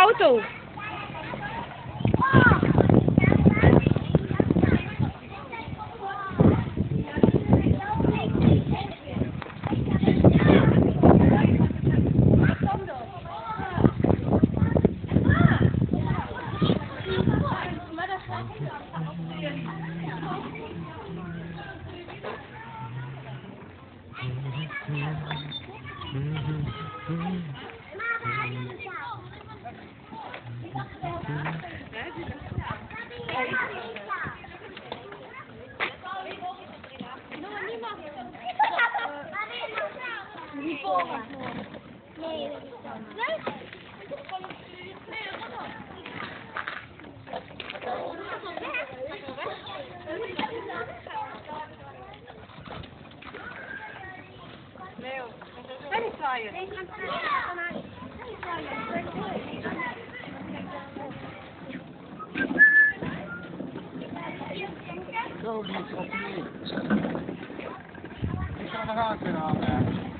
auto. Thank you. Pola. Nee, Leeuw, ben ik zwaaien? Ik ben zwaaien. zo die is op die. Ik ga eruit kunnen